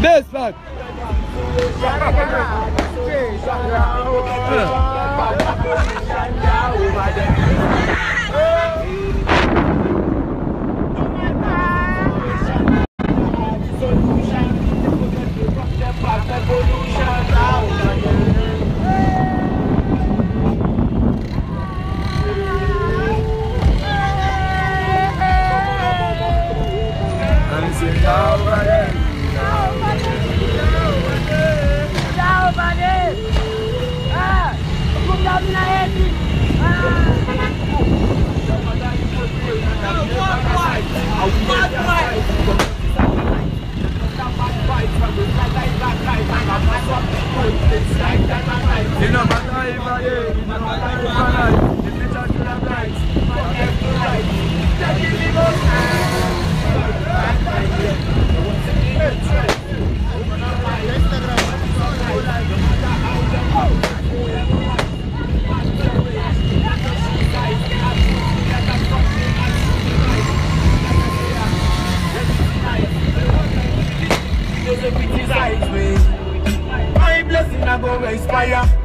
This man. fire.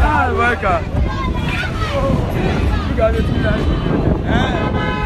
Ah, worker. You got it tonight. Ah.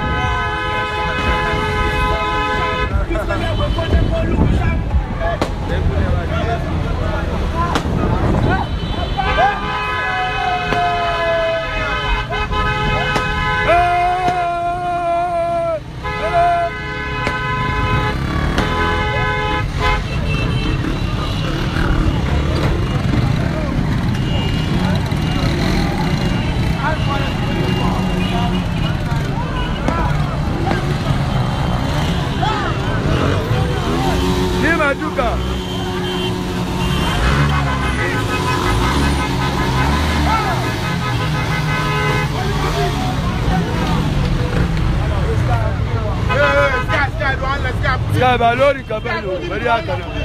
Cabelo, cabelo, bariácara.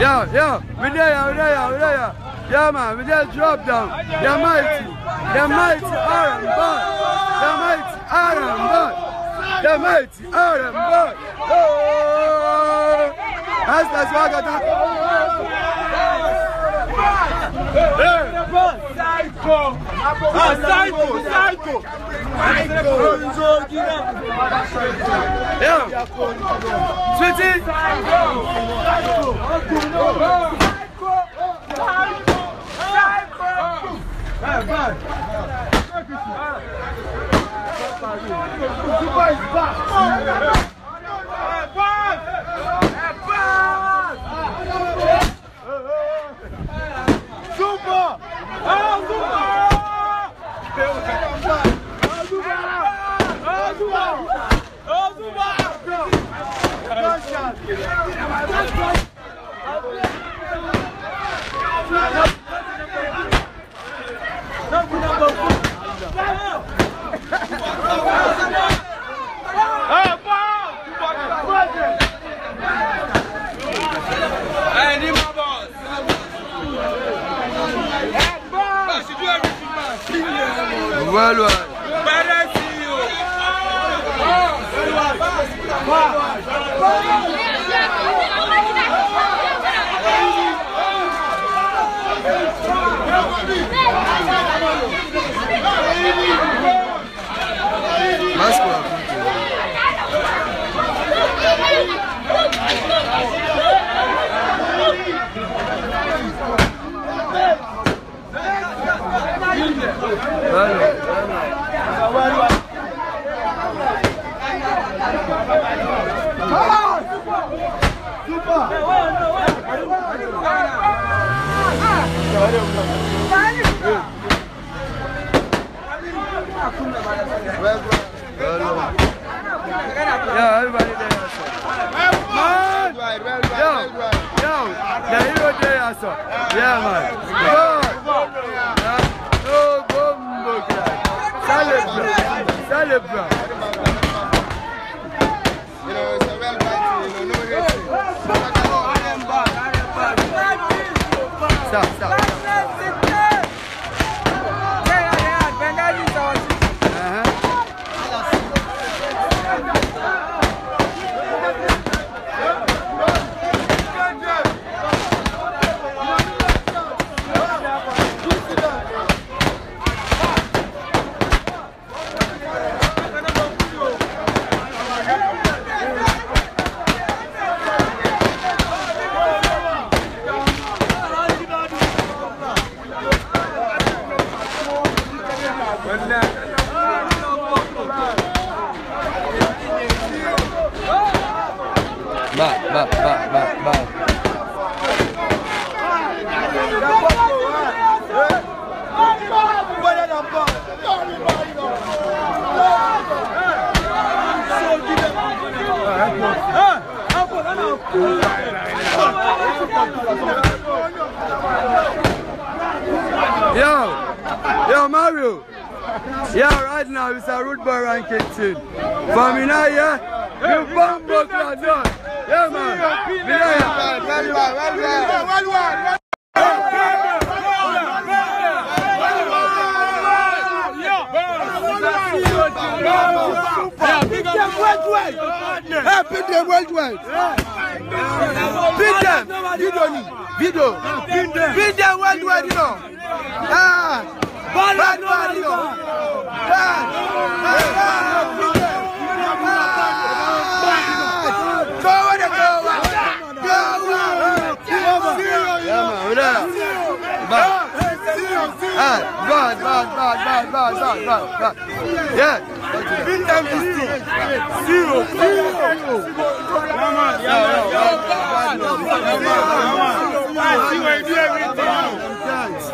Yeah, yeah, we there, yeah, we there, yeah, we there, man, we drop down. They're mighty. They're mighty, Aaron, but. They're mighty, Aaron, but. the mighty RM God. That's the swagger. Psycho! Ah, psycho! Psycho! Psycho! Yeah! Sweetie! Psycho! Psycho! Psycho! Psycho! Psycho! Vai, vai, vai. Vai, Luan. Mais quatro. Yeah, everybody. Man! Yo, yo, the go, go, Celebrate. Celebrate. You know, it's a well-balanced, you know, no now it's a root boy ranking team. Me now, yeah, you bumbo clad done. Yeah, man. Me now, yeah. Big them worldwide. Hey, beat them worldwide. Beat them. Video. Video. Beat them worldwide, you know. Ah. Bad, bad, bad, you know. Ah, bad, bad, bad, bad, bad, bad, bad, bad. Yeah. Beat them this thing. Zero. Zero.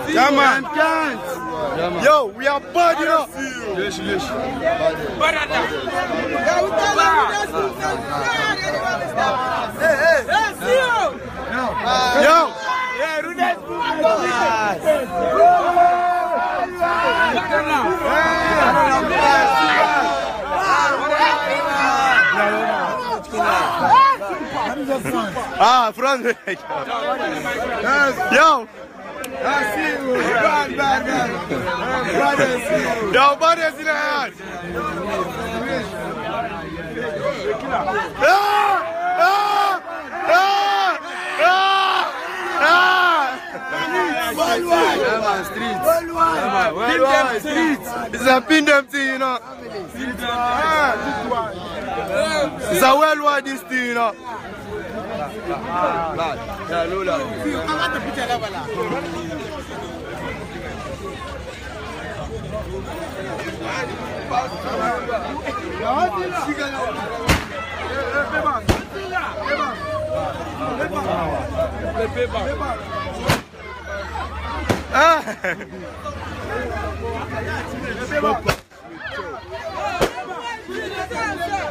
Yeah, man. Can't. Yo, we are bad, you know. Hey, hey. Yo, Ah, Frank. Yo. That's you. Bad, bad, bad. Yo, Baresiler. Yo, Baresiler. well, streets. Streets. It's a pin them thing, you well,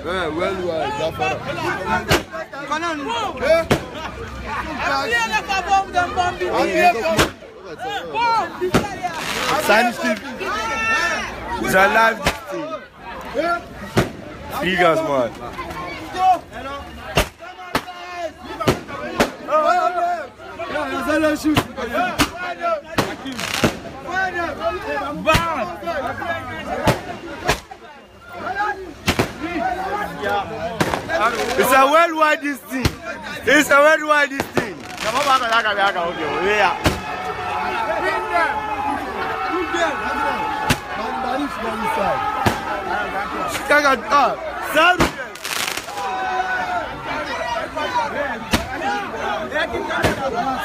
Well, well, well. alive this thing. Three guys, man. Hello. Hello. Hello. Hello. Hello. Hello. Hello. Hello. Hello. Hello. Hello. Hello. Hello. Hello. Hello. Hello. It's a worldwide this thing. It's a worldwide this thing. Come on, back and back and okay. Yeah. Pin them. Pin them. Bandari from inside. Chicago. Ah, Saru. Yeah.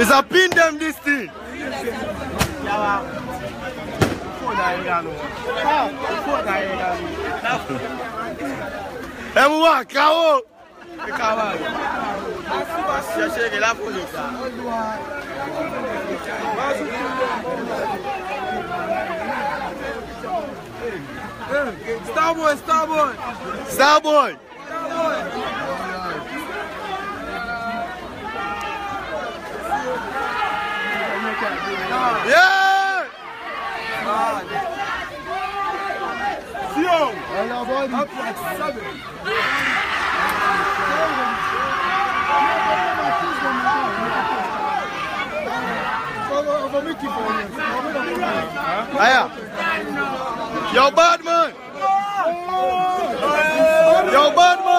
It's a pin them this thing. Ẹ mú wá káwó. Káwá rẹ̀. Ṣẹ̀ṣẹ̀ rẹ̀ lápòlò sá. Starboy. Starboy. Starboy. Yeah! Yo bad man, yo bad man.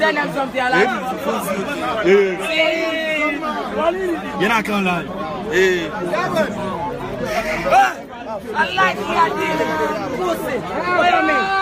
Tell them something, Aladdin. Hey. Hey. You're not gonna lie. Hey. I like the idea. Pussy. Wait a minute.